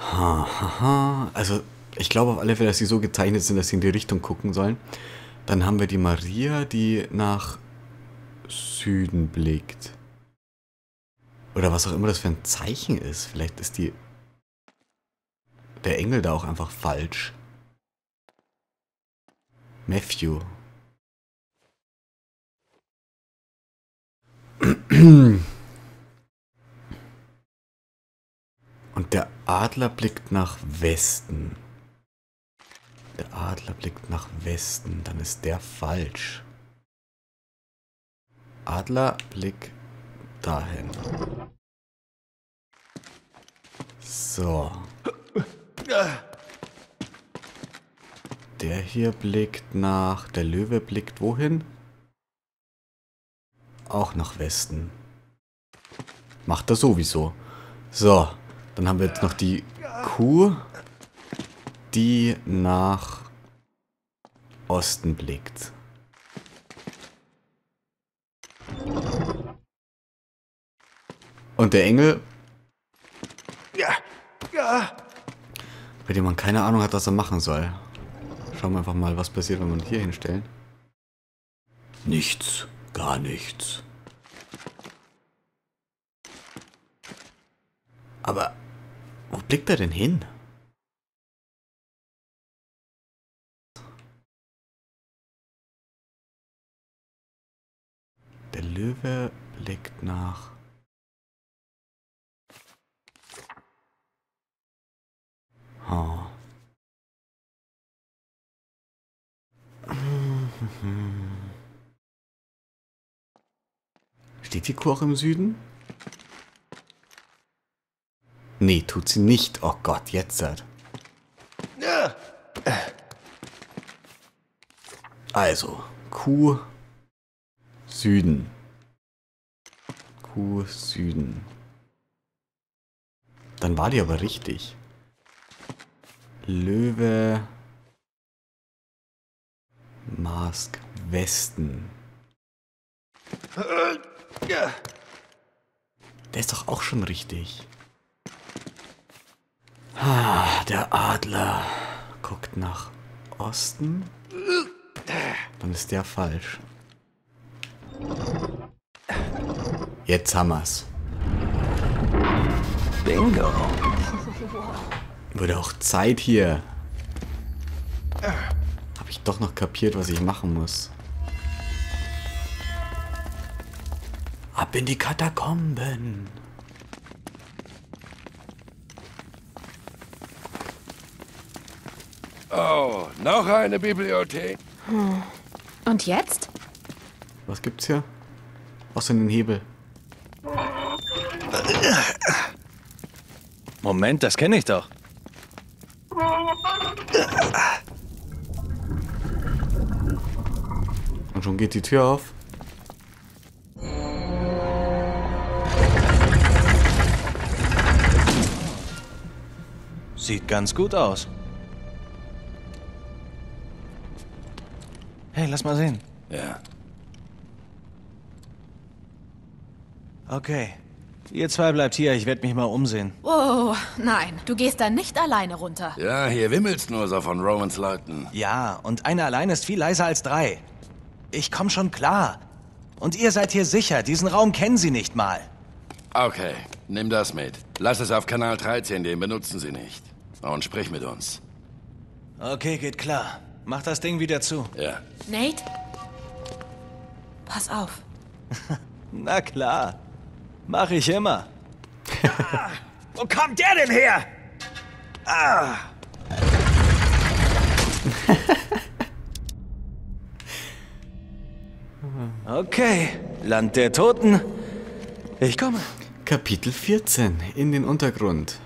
Hahaha. Also, ich glaube auf alle Fälle, dass sie so gezeichnet sind, dass sie in die Richtung gucken sollen. Dann haben wir die Maria, die nach Süden blickt. Oder was auch immer das für ein Zeichen ist. Vielleicht ist die der Engel da auch einfach falsch. Matthew. Und der Adler blickt nach Westen. Der Adler blickt nach Westen, dann ist der falsch. Adler blick dahin. So. Der hier blickt nach... Der Löwe blickt wohin? Auch nach Westen. Macht er sowieso. So, dann haben wir jetzt noch die Kuh, die nach Osten blickt. Und der Engel, Ja, ja. bei dem man keine Ahnung hat, was er machen soll. Schauen wir einfach mal, was passiert, wenn wir ihn hier hinstellen. Nichts. Gar nichts. Aber wo blickt er denn hin? Der Löwe blickt nach... Oh. Steht die Kuh auch im Süden? Nee, tut sie nicht. Oh Gott, jetzt. Also, Kuh Süden. Kuh Süden. Dann war die aber richtig. Löwe Mask Westen. Der ist doch auch schon richtig. Ah, der Adler guckt nach Osten. Dann ist der falsch. Jetzt haben wir's. Bingo. Wurde auch Zeit hier. Habe ich doch noch kapiert, was ich machen muss. Ab in die Katakomben. Oh, noch eine Bibliothek. Und jetzt? Was gibt's hier? Außer den Hebel. Moment, das kenne ich doch. Und schon geht die Tür auf. Sieht ganz gut aus. Hey, lass mal sehen. Ja. Okay. Ihr zwei bleibt hier, ich werde mich mal umsehen. Oh, nein, du gehst da nicht alleine runter. Ja, hier wimmelt's nur so von Romans Leuten. Ja, und einer allein ist viel leiser als drei. Ich komm schon klar. Und ihr seid hier sicher, diesen Raum kennen sie nicht mal. Okay, nimm das mit. Lass es auf Kanal 13, den benutzen sie nicht. Und sprich mit uns. Okay, geht klar. Mach das Ding wieder zu. Ja. Nate? Pass auf. Na klar. Mach ich immer. Wo kommt der denn her? Ah. Okay, Land der Toten. Ich komme. Kapitel 14. In den Untergrund.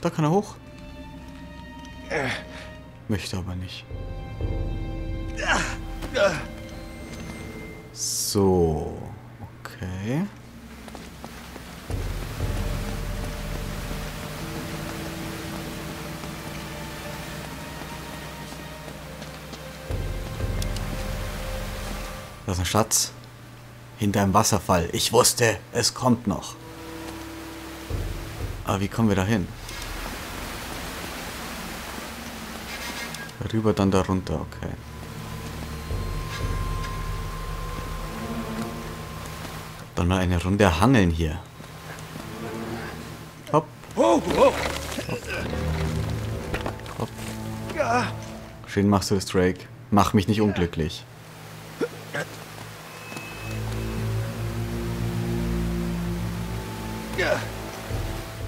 Da kann er hoch. Möchte aber nicht. So. Okay. Da ist ein Schatz. Hinter einem Wasserfall. Ich wusste, es kommt noch. Aber wie kommen wir da hin? Rüber, dann da runter, okay. Dann mal eine Runde hangeln hier. Hopp. Hopp. Hopp. Schön machst du das, Drake. Mach mich nicht unglücklich.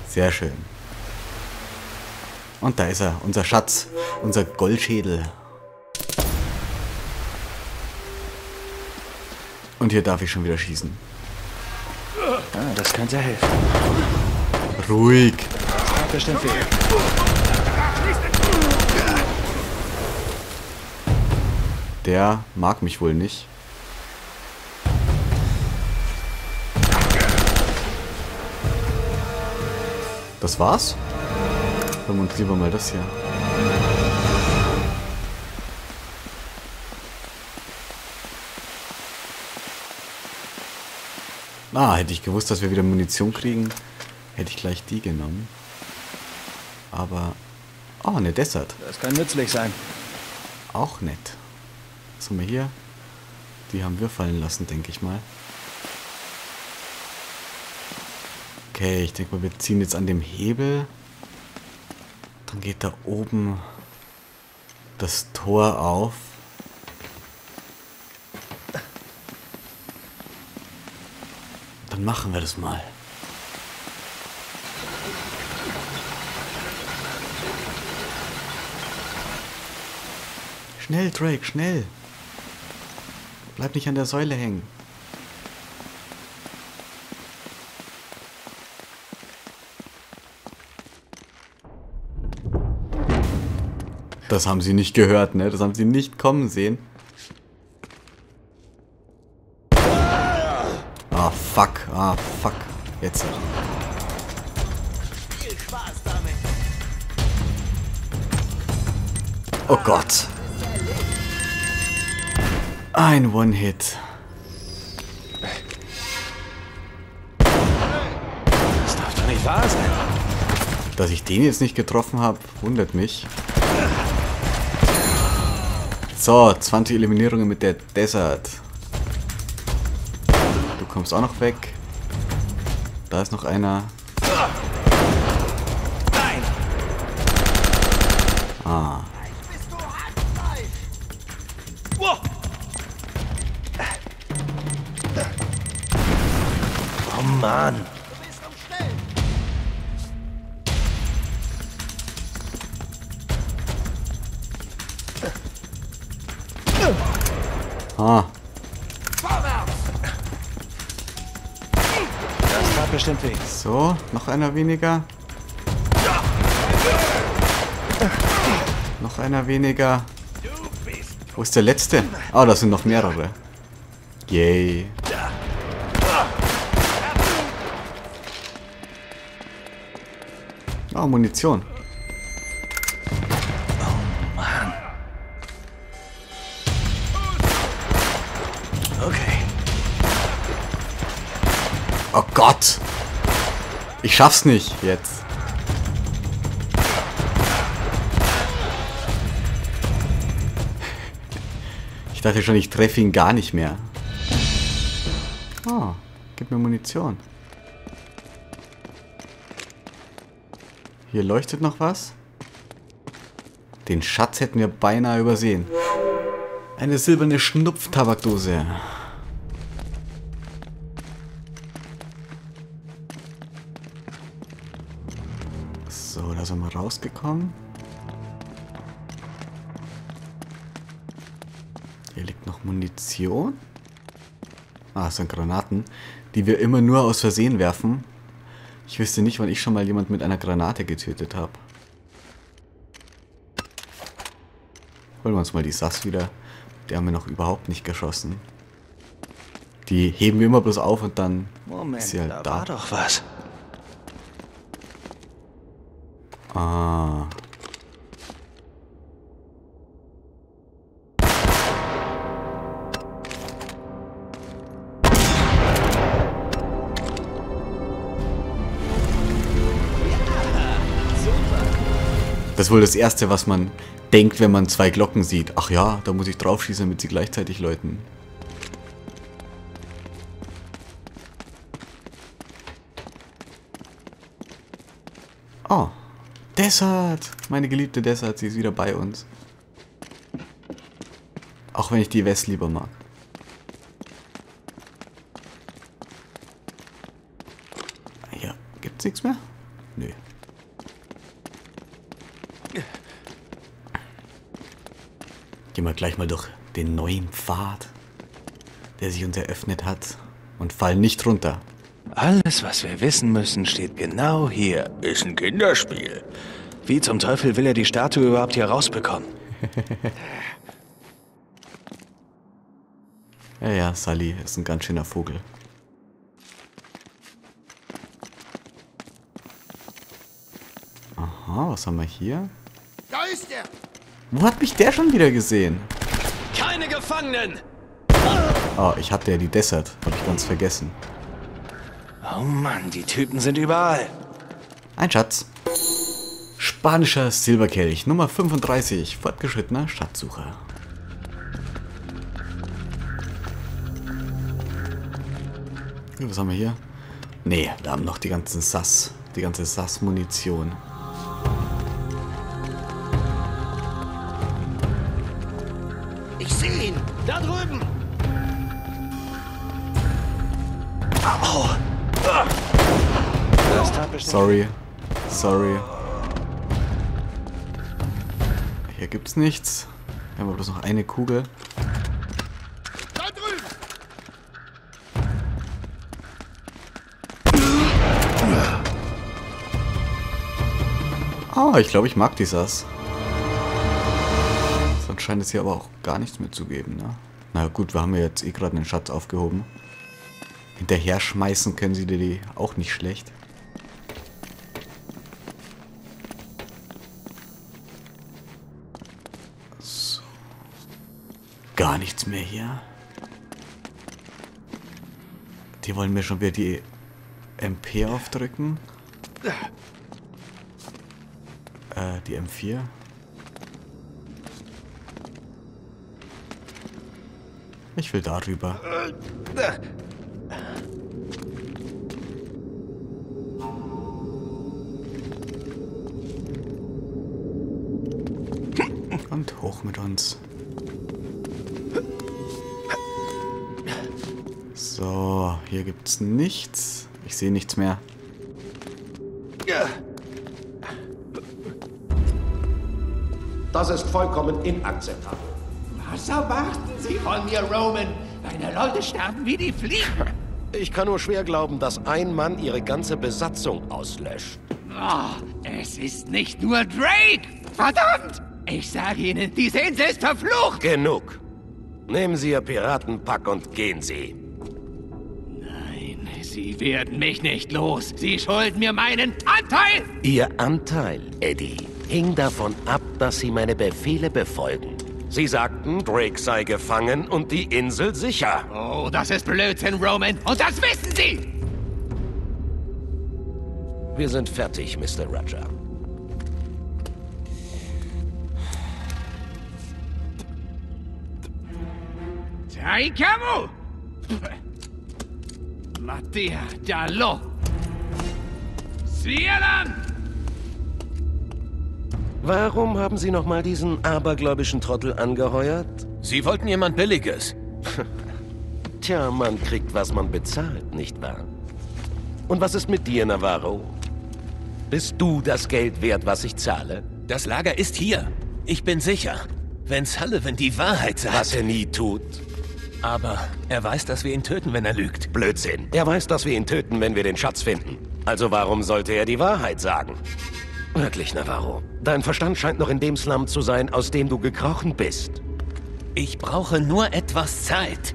Sehr schön. Und da ist er, unser Schatz, unser Goldschädel. Und hier darf ich schon wieder schießen. Ah, das könnte helfen. Ruhig. Das. Der mag mich wohl nicht. Das war's? Wir uns lieber mal das hier. Ah, hätte ich gewusst, dass wir wieder Munition kriegen, hätte ich gleich die genommen. Aber... Oh, eine Desert. Das kann nützlich sein. Auch nett. Was haben wir hier? Die haben wir fallen lassen, denke ich mal. Okay, ich denke mal, wir ziehen jetzt an dem Hebel. Dann geht da oben das Tor auf. Dann machen wir das mal. Schnell, Drake, schnell. Bleib nicht an der Säule hängen. Das haben sie nicht gehört, ne? Das haben sie nicht kommen sehen. Ah, fuck. Ah, fuck. Jetzt. Oh Gott. Ein One-Hit. Das darf doch nicht wahr sein. Dass ich den jetzt nicht getroffen habe, wundert mich. So, 20 Eliminierungen mit der Desert. Du kommst auch noch weg. Da ist noch einer. Ah. Oh Mann. So, noch einer weniger. Noch einer weniger. Wo ist der letzte? Ah, das sind noch mehrere. Yay. Ah, Munition. Ich schaff's nicht jetzt. Ich dachte schon, ich treffe ihn gar nicht mehr. Oh, gib mir Munition. Hier leuchtet noch was. Den Schatz hätten wir beinahe übersehen. Eine silberne Schnupftabakdose. So, da sind wir rausgekommen. Hier liegt noch Munition. Ah, das sind Granaten, die wir immer nur aus Versehen werfen. Ich wüsste nicht, wann ich schon mal jemand mit einer Granate getötet habe. Holen wir uns mal die Sass wieder. Die haben wir noch überhaupt nicht geschossen. Die heben wir immer bloß auf und dann Moment, ist sie halt da, da. war doch was. Ah. Das ist wohl das Erste, was man denkt, wenn man zwei Glocken sieht. Ach ja, da muss ich draufschießen, damit sie gleichzeitig läuten. Desert! Meine geliebte Desert, sie ist wieder bei uns. Auch wenn ich die West lieber mag. Hier, gibt's nichts mehr? Nö. Gehen wir gleich mal durch den neuen Pfad, der sich uns eröffnet hat und fallen nicht runter. Alles, was wir wissen müssen, steht genau hier. Ist ein Kinderspiel. Wie zum Teufel will er die Statue überhaupt hier rausbekommen? Ja, ja, Sully ist ein ganz schöner Vogel. Aha, was haben wir hier? Da ist er! Wo hat mich der schon wieder gesehen? Keine Gefangenen! Oh, ich hatte ja die Desert. Hab ich ganz vergessen. Oh Mann, die Typen sind überall. Ein Schatz. Spanischer Silberkelch, Nummer 35, fortgeschrittener Schatzsucher. Was haben wir hier? Nee, wir haben noch die ganzen Sass, die ganze Sass-Munition. Ich sehe ihn! Da drüben! Bestimmt Sorry. Sorry. Hier gibt's nichts. Wir haben bloß noch eine Kugel. Ah, ich glaube, ich mag die Sass. Sonst scheint es hier aber auch gar nichts mehr zu geben, ne? Na gut, wir haben ja jetzt eh gerade einen Schatz aufgehoben. Hinterher schmeißen können sie dir die auch nicht schlecht. Gar nichts mehr hier. Die wollen mir schon wieder die MP aufdrücken. Äh, die M4. Ich will darüber. Und hoch mit uns. So, hier gibt's nichts. Ich sehe nichts mehr. Das ist vollkommen inakzeptabel. Was erwarten Sie von mir, Roman? Meine Leute sterben wie die Fliegen. Ich kann nur schwer glauben, dass ein Mann ihre ganze Besatzung auslöscht. Oh, es ist nicht nur Drake. Verdammt! Ich sage Ihnen, diese Insel ist verflucht. Genug. Nehmen Sie Ihr Piratenpack und gehen Sie. Werden mich nicht los. Sie schulden mir meinen Anteil. Ihr Anteil, Eddie, hing davon ab, dass Sie meine Befehle befolgen. Sie sagten, Drake sei gefangen und die Insel sicher. Oh, das ist Blödsinn, Roman. Und das wissen Sie. Wir sind fertig, Mr. Roger. Taikamu! Mattia Diallo! Sielan! Warum haben Sie nochmal diesen abergläubischen Trottel angeheuert? Sie wollten jemand Billiges. Tja, man kriegt, was man bezahlt, nicht wahr? Und was ist mit dir, Navarro? Bist du das Geld wert, was ich zahle? Das Lager ist hier. Ich bin sicher. Wenn Sullivan die Wahrheit sagt. Was er nie tut. Aber er weiß, dass wir ihn töten, wenn er lügt. Blödsinn. Er weiß, dass wir ihn töten, wenn wir den Schatz finden. Also warum sollte er die Wahrheit sagen? Wirklich, Navarro. Dein Verstand scheint noch in dem Slum zu sein, aus dem du gekrochen bist. Ich brauche nur etwas Zeit.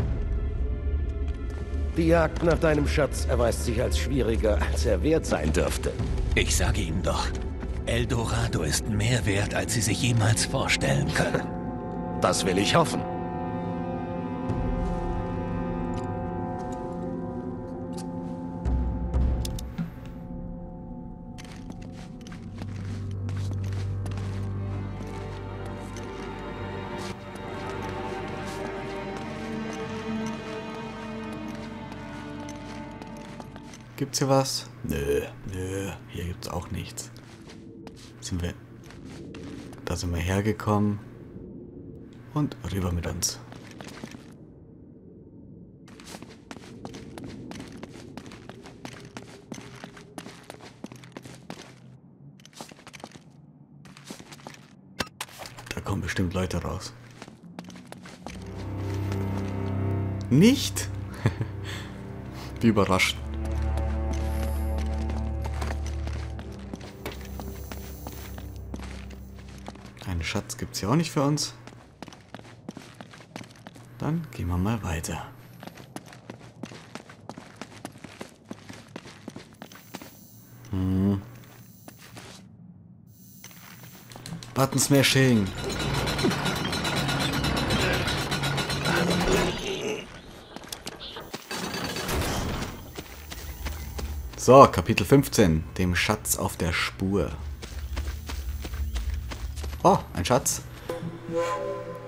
Die Jagd nach deinem Schatz erweist sich als schwieriger, als er wert sein dürfte. Ich sage Ihnen doch, Eldorado ist mehr wert, als Sie sich jemals vorstellen können. Das will ich hoffen. Gibt's hier was? Nö, nö, hier gibt's auch nichts. Sind wir. Da sind wir hergekommen. Und rüber mit uns. Da kommen bestimmt Leute raus. Nicht? Wie überrascht. Schatz gibt es hier auch nicht für uns. Dann gehen wir mal weiter. Hm. Button Smashing. So, Kapitel 15. Dem Schatz auf der Spur. Oh, ein Schatz.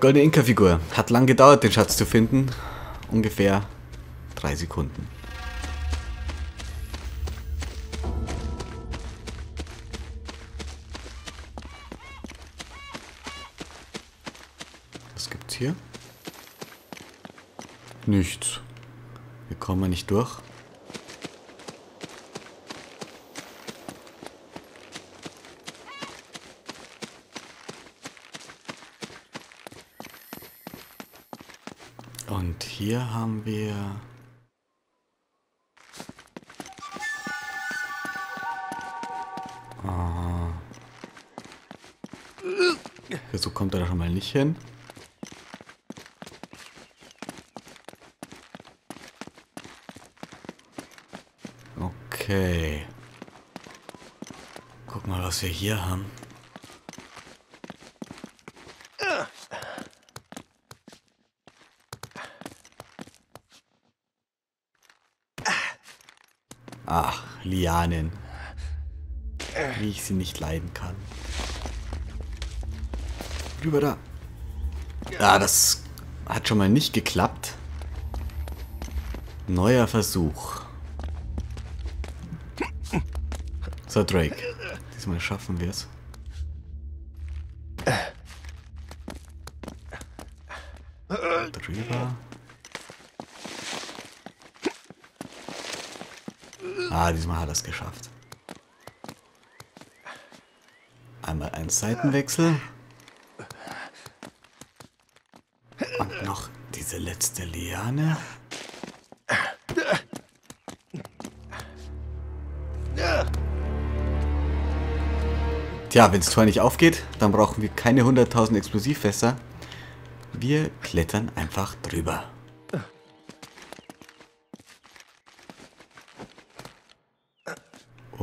Goldene Inka-Figur. Hat lang gedauert, den Schatz zu finden. Ungefähr drei Sekunden. Was gibt's hier? Nichts. Wir kommen nicht durch. Und hier haben wir... Ah. So kommt er da schon mal nicht hin. Okay. Guck mal, was wir hier haben. Ach, Lianen. Wie ich sie nicht leiden kann. Rüber da. Ja, das hat schon mal nicht geklappt. Neuer Versuch. So, Drake. Diesmal schaffen wir es. Ah, diesmal hat er es geschafft. Einmal ein Seitenwechsel. Und noch diese letzte Liane. Tja, wenn das Tor nicht aufgeht, dann brauchen wir keine 100.000 Explosivfässer. Wir klettern einfach drüber.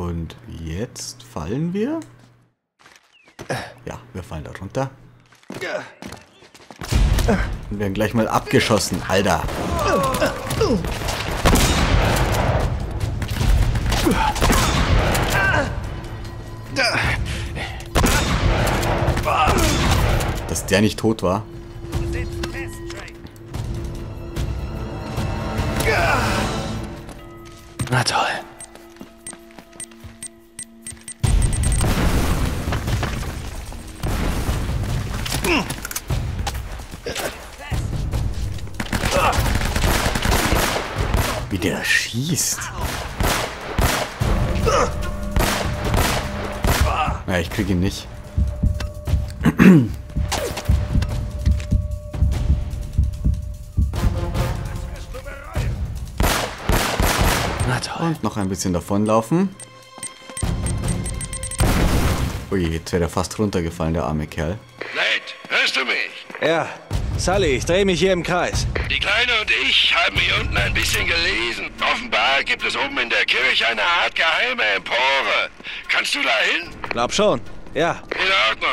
Und jetzt fallen wir? Ja, wir fallen da runter. Und werden gleich mal abgeschossen, Alter. Dass der nicht tot war. Na toll. Der schießt. Ja, ich krieg ihn nicht. Na toll. Und noch ein bisschen davonlaufen. Ui, jetzt wäre er fast runtergefallen, der arme Kerl. Nate, hörst du mich? Ja, Sully, ich drehe mich hier im Kreis. Die Kleine und ich haben hier unten ein bisschen gelesen. Offenbar gibt es oben in der Kirche eine Art geheime Empore. Kannst du da hin? Glaub schon. Ja, In Ordnung.